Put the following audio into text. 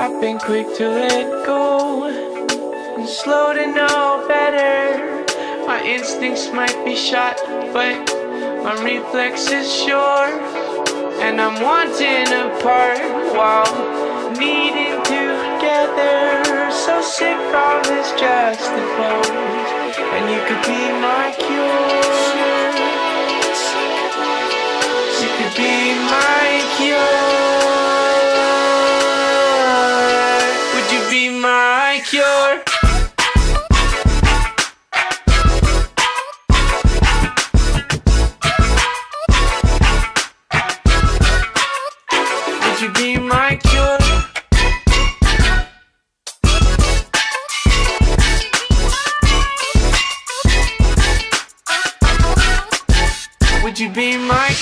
I've been quick to let go and slow to know better. My instincts might be shot, but my reflex is sure. And I'm wanting a apart while needing together. So sick of this just juxtaposed, and you could be my cure. Cure? Would you be my cure? Would you be my